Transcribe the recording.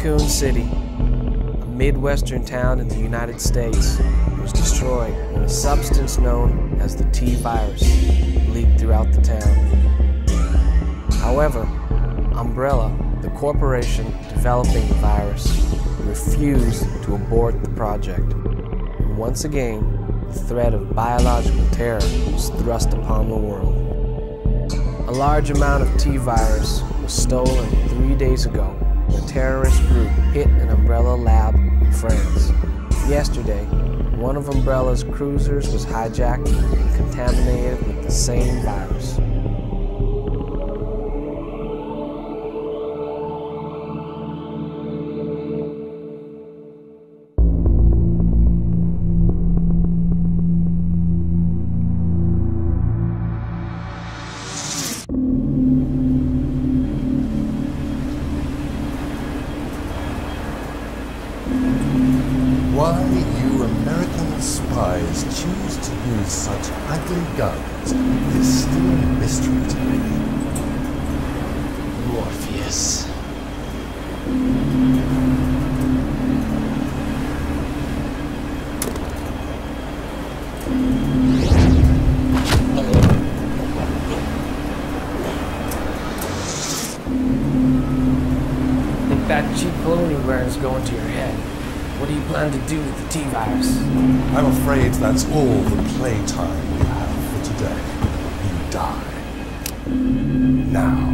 Raccoon City, a Midwestern town in the United States, was destroyed when a substance known as the T virus leaked throughout the town. However, Umbrella, the corporation developing the virus, refused to abort the project. And once again, the threat of biological terror was thrust upon the world. A large amount of T virus was stolen three days ago a terrorist group hit an Umbrella lab in France. Yesterday, one of Umbrella's cruisers was hijacked and contaminated with the same virus. Why you American spies choose to use such ugly guns is still a mystery to me. Morpheus. That cheap you're wearing is going to your head. What do you plan to do with the T-Virus? I'm afraid that's all the playtime we have for today. You die. Now.